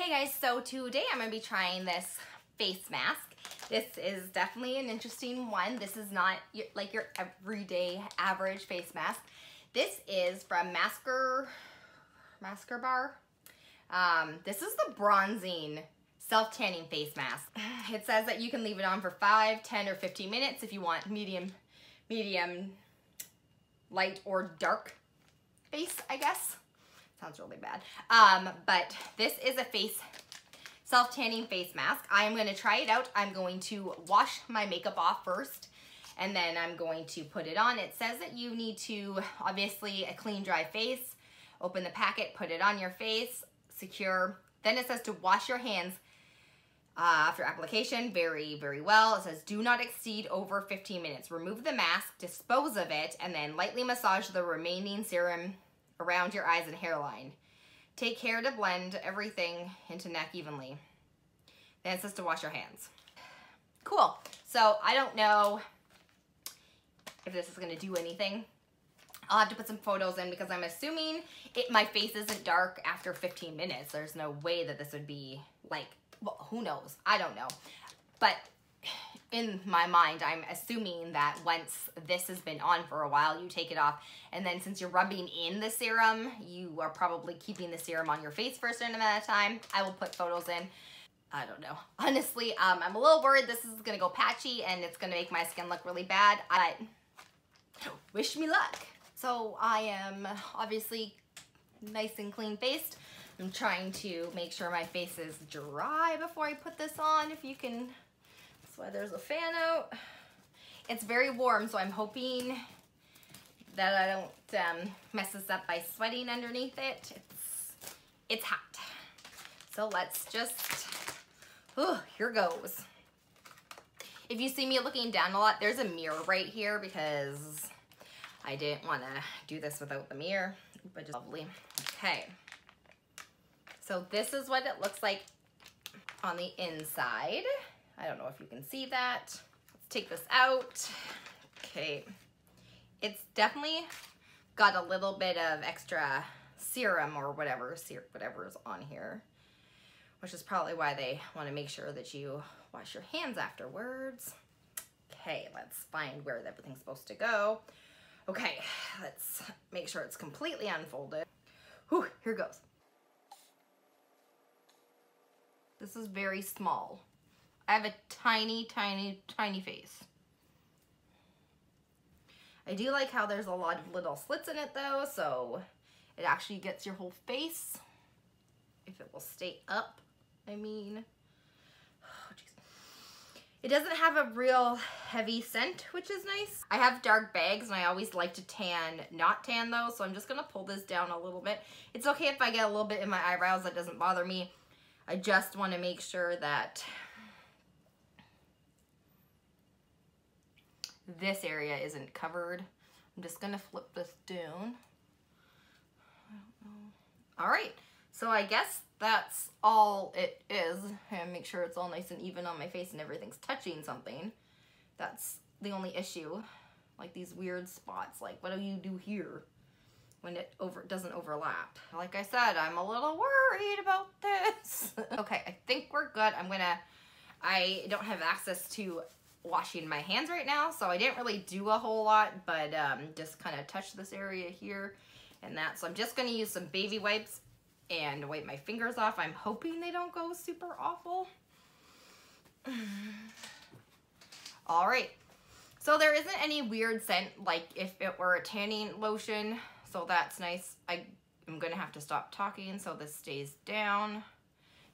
Hey guys, so today I'm gonna be trying this face mask. This is definitely an interesting one. This is not your, like your everyday average face mask. This is from Masker, Masker Bar. Um, this is the bronzing self-tanning face mask. It says that you can leave it on for 5, 10, or 15 minutes if you want medium, medium, light, or dark face, I guess. Sounds really bad. Um, but this is a face, self-tanning face mask. I am gonna try it out. I'm going to wash my makeup off first and then I'm going to put it on. It says that you need to, obviously a clean, dry face, open the packet, put it on your face, secure. Then it says to wash your hands uh, after application very, very well. It says do not exceed over 15 minutes. Remove the mask, dispose of it, and then lightly massage the remaining serum around your eyes and hairline. Take care to blend everything into neck evenly. Then it says to wash your hands. Cool. So I don't know if this is gonna do anything. I'll have to put some photos in because I'm assuming it my face isn't dark after 15 minutes. There's no way that this would be like, well, who knows? I don't know. But in my mind, I'm assuming that once this has been on for a while, you take it off. And then since you're rubbing in the serum, you are probably keeping the serum on your face for a certain amount of time. I will put photos in. I don't know. Honestly, um, I'm a little worried this is gonna go patchy and it's gonna make my skin look really bad. But wish me luck. So I am obviously nice and clean faced. I'm trying to make sure my face is dry before I put this on. If you can why there's a fan out. It's very warm, so I'm hoping that I don't um, mess this up by sweating underneath it. It's, it's hot. So let's just, oh, here goes. If you see me looking down a lot, there's a mirror right here because I didn't want to do this without the mirror, but just lovely. Okay. So this is what it looks like on the inside. I don't know if you can see that. Let's take this out. Okay. It's definitely got a little bit of extra serum or whatever, whatever is on here, which is probably why they want to make sure that you wash your hands afterwards. Okay, let's find where everything's supposed to go. Okay, let's make sure it's completely unfolded. Whew, here goes. This is very small. I have a tiny, tiny, tiny face. I do like how there's a lot of little slits in it though, so it actually gets your whole face. If it will stay up, I mean. Oh, it doesn't have a real heavy scent, which is nice. I have dark bags and I always like to tan, not tan though, so I'm just gonna pull this down a little bit. It's okay if I get a little bit in my eyebrows, that doesn't bother me. I just wanna make sure that this area isn't covered. I'm just gonna flip this down. All right, so I guess that's all it is. And make sure it's all nice and even on my face and everything's touching something. That's the only issue. Like these weird spots, like what do you do here when it over doesn't overlap? Like I said, I'm a little worried about this. okay, I think we're good. I'm gonna, I don't have access to washing my hands right now, so I didn't really do a whole lot, but um, just kind of touch this area here and that. So I'm just to use some baby wipes and wipe my fingers off. I'm hoping they don't go super awful. All right. So there isn't any weird scent like if it were a tanning lotion, so that's nice. I am to have to stop talking so this stays down.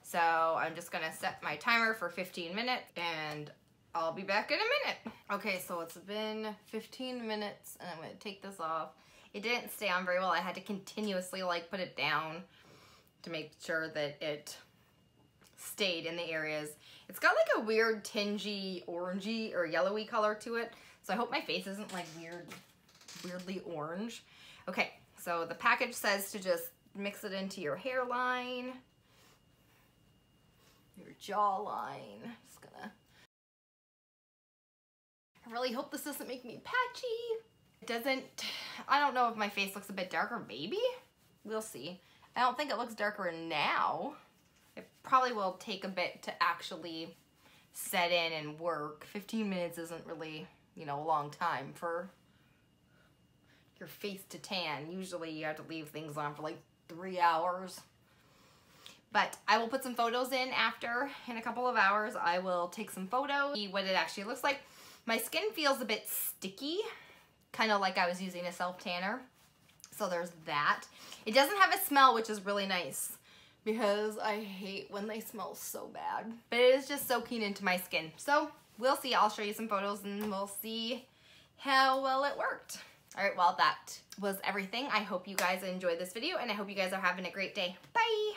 So I'm just to set my timer for 15 minutes and I'll be back in a minute. Okay, so it's been 15 minutes and I'm gonna take this off. It didn't stay on very well. I had to continuously like put it down to make sure that it stayed in the areas. It's got like a weird tingy orangey or yellowy color to it. So I hope my face isn't like weird, weirdly orange. Okay, so the package says to just mix it into your hairline, your jawline. Just gonna I really hope this doesn't make me patchy. It doesn't, I don't know if my face looks a bit darker, maybe? We'll see. I don't think it looks darker now. It probably will take a bit to actually set in and work. 15 minutes isn't really, you know, a long time for your face to tan. Usually you have to leave things on for like three hours. But I will put some photos in after, in a couple of hours. I will take some photos, see what it actually looks like. My skin feels a bit sticky, kind of like I was using a self-tanner. So there's that. It doesn't have a smell, which is really nice because I hate when they smell so bad. But it is just soaking into my skin. So we'll see. I'll show you some photos and we'll see how well it worked. All right, well, that was everything. I hope you guys enjoyed this video and I hope you guys are having a great day. Bye.